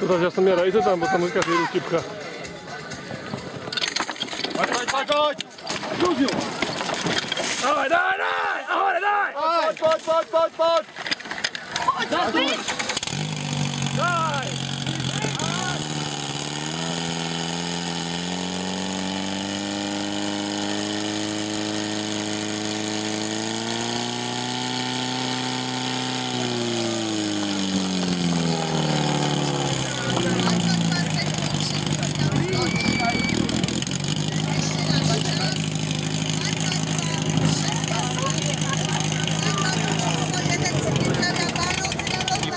Zase ja som ja rejze tam, bo tam že jdu tipka. Pojď, pojď, pojď, pojď! Zuzil! Daj, daj, daj! Ahoj, daj! Pojď, pojď, pojď, pojď, pojď! Pojď, pojď.